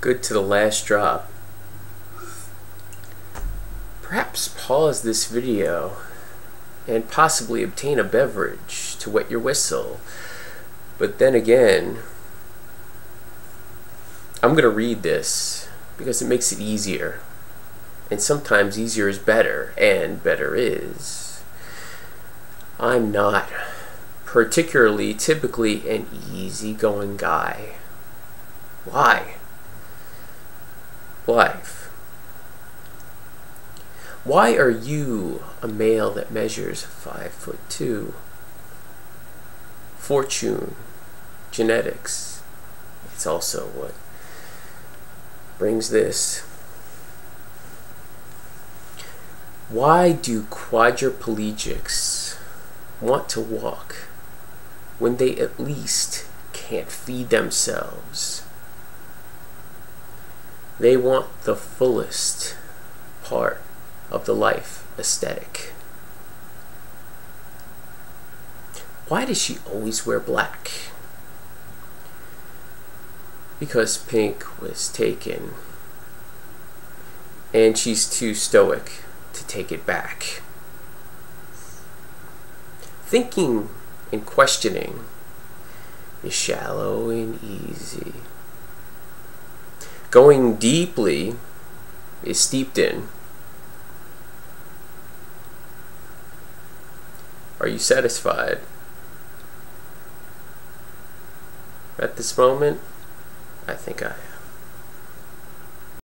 good to the last drop. Perhaps pause this video and possibly obtain a beverage to wet your whistle. But then again, I'm going to read this because it makes it easier. And sometimes easier is better, and better is. I'm not particularly typically an easygoing guy. Why? Life. Why are you a male that measures five foot two? Fortune, genetics. It's also what brings this. Why do quadriplegics want to walk when they at least can't feed themselves? They want the fullest part of the life aesthetic. Why does she always wear black? because pink was taken and she's too stoic to take it back. Thinking and questioning is shallow and easy. Going deeply is steeped in. Are you satisfied? At this moment, I think I